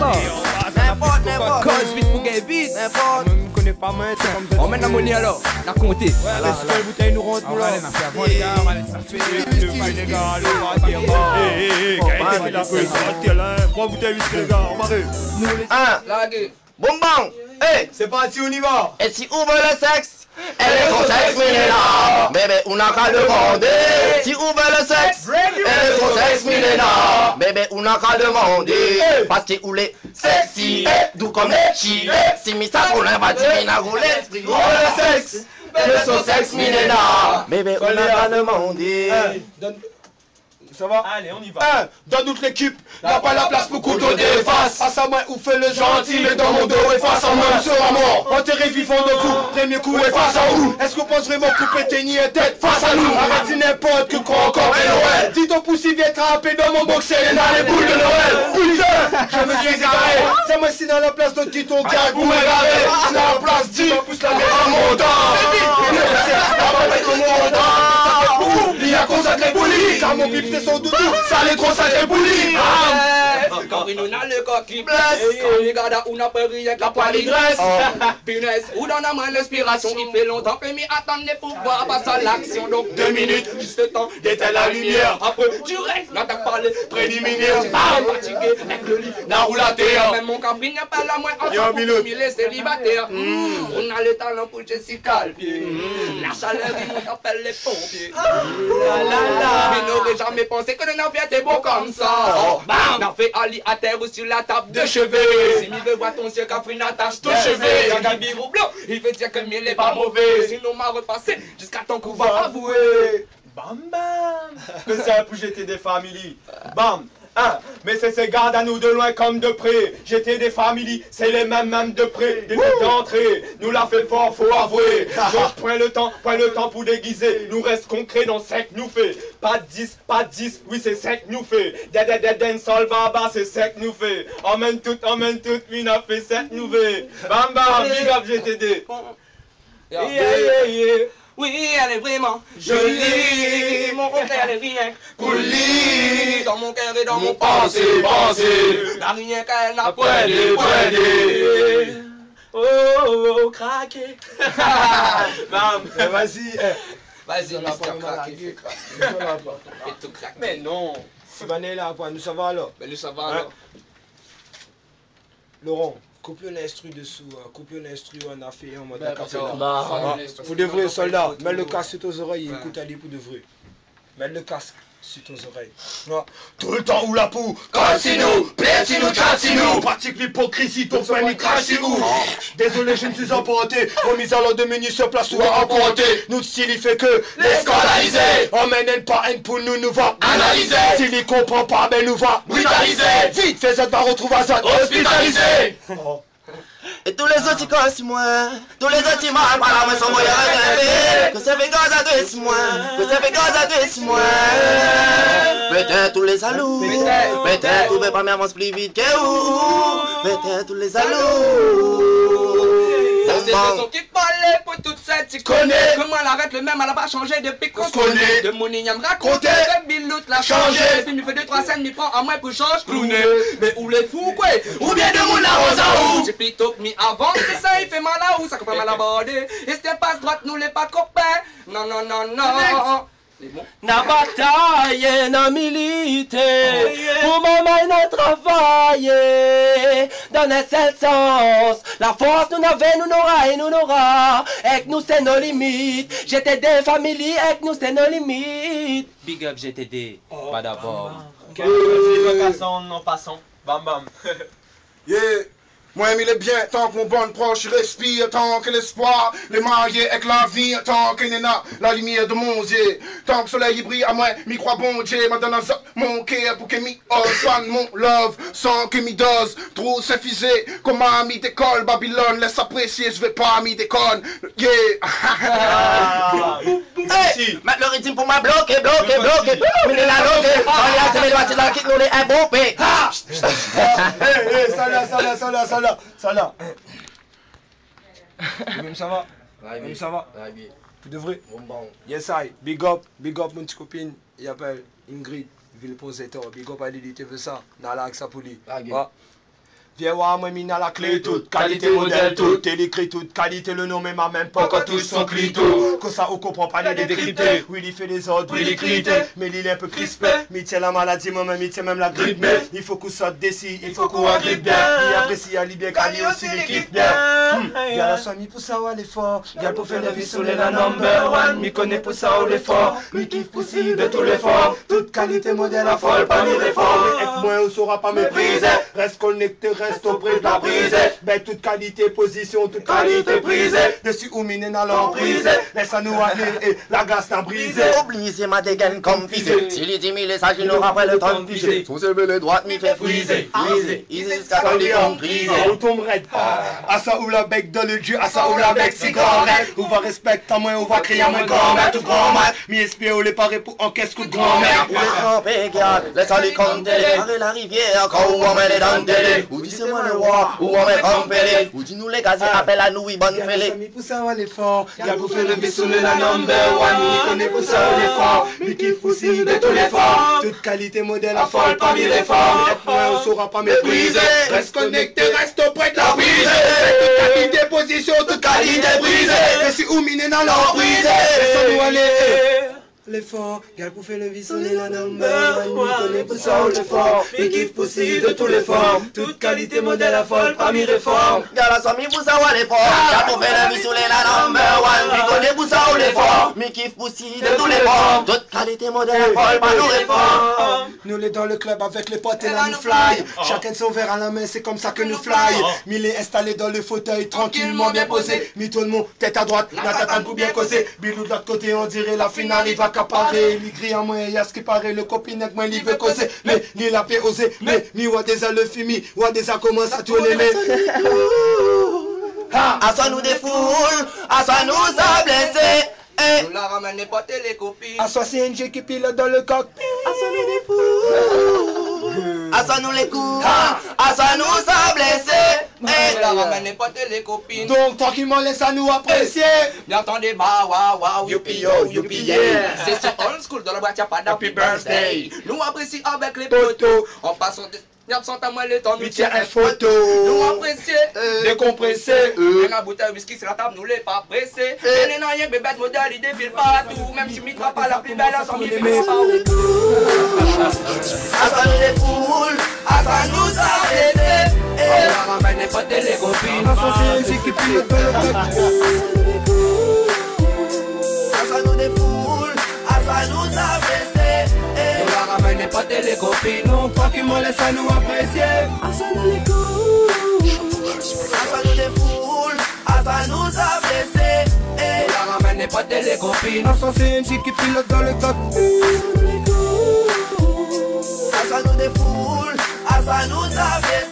pas. N'importe, n'importe. Cause vite pour gagner vite. N'importe. Je me connais pas, mais c'est comme ça. On met la monnaie alors, la compter. Ouais, laisse que les bouteilles nous On va là. faire avant les gars, on va aller Le le. Hé, hé, hé, là. Trois bouteilles whisky, les on. Un. Bon. C'est parti, on y va. Et si ouvre le sexe Elle est son sexe millénaire Bébé, on n'a qu'à demander Si ouvre le sexe Elle est son sexe millénaire Bébé, on n'a qu'à demander Parce que ou les sexy. Doux comme les chi Si mi sa qu'on a bâti, mi n'a qu'on l'esprit Ouvre le sexe. Est son sexe millénaire Bébé, on n'a qu'à demander Ça va Allez, on y va. Un, dans toute l'équipe, n'a pas la place pour couteau des faces. Face à moi, ou fait le gentil, mais dans mon dos, et face à moi, sera mort. Enterré vivant de coup, premier coup, et face à où Est-ce qu'on pense vraiment couper tes nids et tête face à nous? Arrête n'importe que quoi encore. Et Noël. Dis ton poussi vient trapper dans mon boxer. Et dans les boules de Noël. Putain, je me suis égaré. C'est moi si dans la place de qui ton gars pour m'égarer. C'est la place dit, pousse la mer à mon temps. Famille a consacré Bouli Car mon pipe c'est son doudou, ça les consacré Bouli ah. Quand il nous a le corps qui blesse. Quand il regarde on n'a pas rien il Punaise, ou dans la main l'inspiration. Il fait longtemps que m'y attendre pour voir passer à l'action Donc deux minutes, juste le temps d'éteindre la lumière. Après tu restes, n'attaque pas les préliminaires Bam, fatigué, avec le lit, à terre. Même mon camping n'a pas la Milou. pour les célibataires On a le talent pour Jessica le pied La chaleur, il nous appelle les pompiers. La la la. Mais n'aurait jamais pensé que le navire était beau comme ça. Bam. N'a fait Ali à terre ou sur la table de chevet Si mi veut voir ton ciel Catherine attache ton chevet Y'a Gabi Roublon Il veut dire que miel est pas mauvais. Sinon m'a repassé jusqu'à ton coup va avouer Bam. Bam Que ça pour jeter des familles. Bam Hein, mais c'est ces gardes à nous de loin comme de près. J'étais des familles, c'est les mêmes même de près. Des d'entrée, nous l'a fait fort, faut avouer. Donc prends le temps, prends le temps pour déguiser. Nous reste concret dans 5 nous fait. Pas 10, pas 10, oui c'est 5 nous fait. Dead dead dead sol baba, c'est 5 nous fait. Emmène tout, emmène tout, oui n'a fait 5 nous fait. Bam bam, big up GTD. Yeah, yeah, yeah. Oui, elle est vraiment jolie. Mon frère, elle est rien polie. Dans mon cœur et dans mon pensée, pensée. N'a rien qu'elle n'a point de, de. Oh, oh, oh, craqué. Eh, Vas-y, eh. Vas-y, On a pas Craqué. Pas. Fais tout craquer. Mais non. Quoi, nous ça va alors Mais nous, ça va alors. Laurent, coupe l'instru dessous, hein. coupe l'instru, on a fait en mode Bah, bah, Ah, bah, Pour de vrai, soldat, mets le sur tes oreilles et écoute Ali pour de vrai. Mets le casque sur tes oreilles. Tout le temps où la poux, Cassez-nous, plaît-nous, cassez-nous pratique l'hypocrisie, ton frère n'y crache chez nous. Désolé, je ne suis emporté. Remise à l'ordre de menus sur place ou à emporter. Nous style, il fait que Les scandaliser. Emmène un par un pour nous, nous va Analyser. S'il y comprend pas, ben nous va Brutaliser. Vite, fais va retrouver ça. Hospitalisé. Et tous les autres cassent moi Tous les autres qui m'en parlent moi sans moyen de Que ça fait gaz à deux moi Que ça fait gaz à deux moi Peut-être tous les salauds Peut-être. Tous mes premières avance plus vite que vous. Peut-être tous les salauds C'est Bon, le son qui parlait pour toute cette tu connais. Comment elle arrête le même, elle a pas changé depuis qu'on se connaît De mon ignan me Bilout l'a changé Puis il fait deux trois scènes, il prend un mois pour change clowner Mais où les fous quoi? Ou bien de mon la rosa ou C'est plutôt que mi avant c'est ça il fait mal à où? Ça comprend mal aborder Et c'était pas droite nous les pas copains. Non non non non bon Na bataille, na milité, pour maman na travailler, dans un seul sens. La force nous n'avons, nous n'aura et nous n'aura. Avec nous c'est nos limites. J'étais des familles, avec nous c'est nos limites. Big up GTD, pas d'abord. Ok, en passant. Bam bam. Yeah. Moi, il est bien, tant que mon bon proche respire, tant que l'espoir, les mariés avec la vie, tant qu'il y a la lumière de mon Dieu, tant que le soleil brille à moi, m'y croit bon Dieu, m'a donné mon cœur pour que m'y soigne mon love, sans que m'y dose, trop suffisé, comme à mi d'école, Babylone, laisse apprécier, je vais pas m'y déconne, yeah. Ah. Hey, mettre le rythme pour moi bloquer, bloquer, bloquer Mais la loquer, on y a tes droits, là qui là, ça là, ça là. Même va, même ça va, de vrai. Yes, I. Big up, big up mon petit copine. Il appelle Ingrid, Villeposetor. Big up à Lily, tu veux ça? Dans l'axe à voir, moi, mina la clé toute, qualité modèle toute, elle écrit toute, qualité le nom, mais ma même pas quand tous son clito. Que ça, on comprend pas les décrypter. Oui, il fait les ordres, oui, il écrit, mais il est un peu crispé. Mais il tient la maladie, moi-même, il tient même la grippe. Mais il faut qu'on sorte d'ici, il faut qu'on agrippe bien. Il apprécie à bien, car il aussi l'équipe bien. Hum, Y'a la somme, pour ça, où elle est fort. Y'a pour faire la vie les la number one. Mi connaît pour ça, où l'effort. Mi kiffe possible de tous les formes. Toute qualité modèle à folle, pas mi réforme. Et que moi, on saura pas mépriser. Reste connecté, reste auprès de la brise. Ben, toute qualité, position, toute qualité brisée. Dessus ou mine dans l'emprise. Laisse à nous aller et la glace n'a brisé. Oubliez ma dégaine comme fusée. S'il est timide, ça, il n'aura pas le temps de figer. Son cerveau les droites m'y fait friser. Easy, jusqu'à quand il est brisé. On tombe raide. À ça ou la bec dans le jus, à ça ou la bec cigarette. On va respecter à moi, on va crier à moi grand-mère, tout grand-mère. Mi espère, on les paraît pour encaisse coup de grand-mère. Ou les gars, laisse-les compter. Arrête la rivière, quand on met les dents Ou ou. Ou nous. Mi. Y'a la number one. Mi. Mi kiffe aussi de tous les forts. Toute qualité modèle parmi les forts. Et moi, on saura pas mépriser. Reste connecté, reste auprès de la brise. Toute qualité, position, toute qualité brisée. Je suis ou miné dans l'emprise. Laissons-nous aller. L'effort, gars pour faire le vaisseau, le la number one. Connaît pour ça, on est fort. Mi kiffe aussi de tous les forts. Toute qualité modèle à folle, parmi les forts. Y'a la somme, pour savoir les forts. Y'a pour faire la vie sur les la number one. Connaît pour ça, on est fort. Mi kiffe aussi de tous les folle, pas nous réforme. Nous les dans le club avec les potes et là nous fly. Chacun de son verre à la main c'est comme ça que nous fly. Mille est installé dans le fauteuil tranquillement bien posé. le monde tête à droite la tête pour bien causer Bilou de l'autre côté on dirait la finale il va accaparer Il crie à moi y'a ce qui paraît le copine avec moi il veut causer. Mais il a fait oser mais mi wa déjà le fumi wa déjà commence à tourner mais À ça nous des foules, à ça nous a blessés. Eh, Nous la ramenez pas les copines. C'est NG qui pilote dans le cockpit à ça nous les coups, à ça nous a blessés. Nous Eh, la ramenez pas les copines. Donc tranquillement laisse à nous apprécier Bien entendu, bah, waouh, waouh, youpi, yo, youpi, yeah. C'est sur old school, dans la boîte, y'a pas d'happy birthday. Nous apprécions avec les potos. En passant des. Y'a sont à moi le temps, Mi nous tient un Nous photo apprécions. Décompressé Euh. La bouteille whisky sur la table, nous l'est pas pressé. Et les rien, bébé de modèle, il défile partout. Même si la plus belle, a blessés. On Eh, la ramène pas les copines. à ramène pas les copines. Donc tranquillement laisse à nous apprécier à ça nous des foules, à ça nous a blessés. Eh, On la ramène pas les copines. Vincent c'est NG qui pilote dans le cockpit à ça nous des foules, à ça nous a